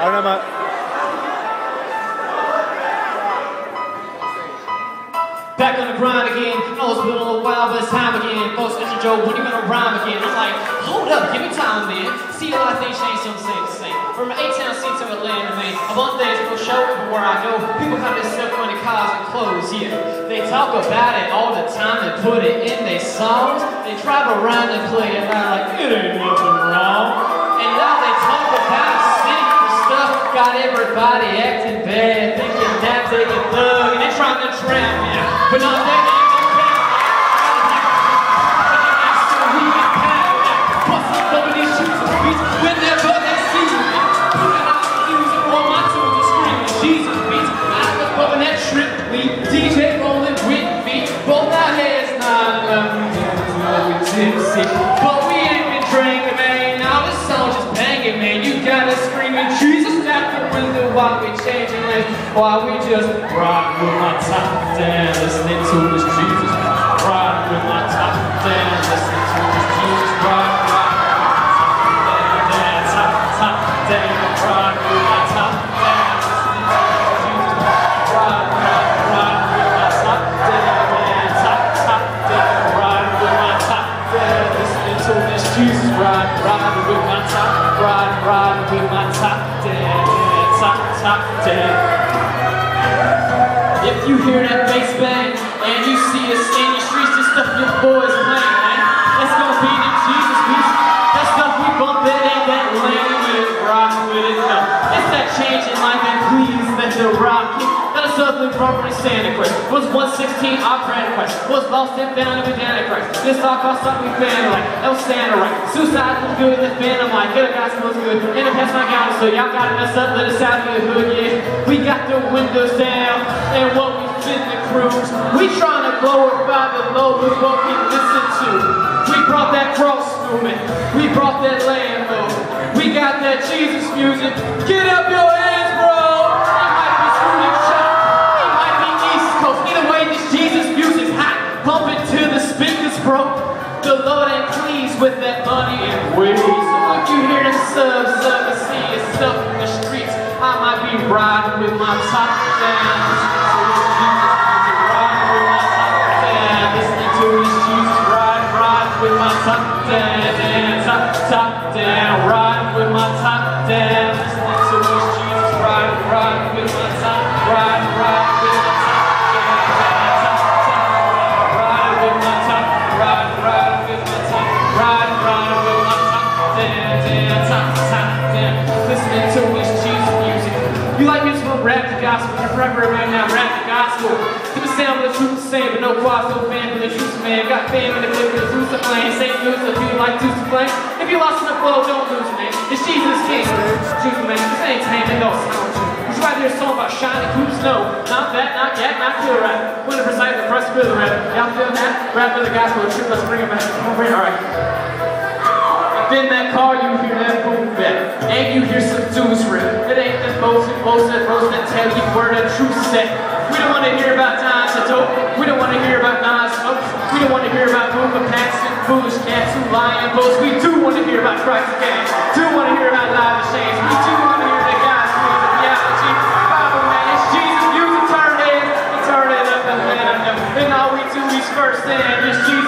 I don't know about. Back on the grind again. know it's been a little while, but it's time again. Folks, Mr. Jobe, when you gonna rhyme again? I'm like, hold up, give me time, man. See, a lot of things change, some the same. From A-Town city to Atlanta, man. A lot of things will show everywhere I go. People have this stuff the cars, and clothes, yeah. They talk about it all the time and put it in their songs. They drive around and play it out like it ain't nothing wrong. Everybody acting bad, thinking that they can thug, and they're trying to trap me. But no, they while we changing lanes. While we just rock with my top down, listening to this Jesus. Top, top down. If you hear that bass bang and you see us in the streets, this stuff your boys playing, Something properly Santa Cruz. Was 116 our credit Christ. Was lost and found in the Christ. This all cost something found like was Santa right. Suicide was good, the phantom like it got was good. In the past my God, so y'all gotta mess up, let us out of the hood, yeah. We got the windows down and what we fit the cruise. We trying to glorify the Lord with what we listen to. We brought that cross movement. We brought that movement. We got that Jesus music. Get up your speakers, bro. The Lord ain't pleased with that money and ways. So if you hear the subs up and see yourself in the streets, I might be riding with my top down. Listening to this Jesus ride, ride with my top down, top, top down, ride with my top down. Listening to this Jesus ride, ride Listening to Jesus music. You like music from rap the gospel, you're forever right now, rap the gospel. The sound of the truth saying, but no quads, no fan for the truth man. Got fame in the clip with the truth playing. Same news if you like to play. If you lost in the flow, don't lose your name. It's Jesus King. Truth man, this ain't entertainment, no sound. Would you rather hear a song about shiny hoops? No, not that, not yet, not pure rap. When to recite the first feel the. Y'all feel that? Rap for the gospel, truth, let's bring it back. Alright. Then that car you hear that boom back, and you hear some dudes rip. It ain't the most and most that most that tell you where the truth set. We don't want to hear about Nas and dope. We don't want to hear about Nas ups. We don't want to hear about Boomer Pats and foolish cats who lie and. We do want to hear about Christ gang. Do want to hear about live and shame. We do want to hear the gospel, the theology. Bible man, it's Jesus. You can turn it, and turn it up and let him. And all we do is first in is Jesus.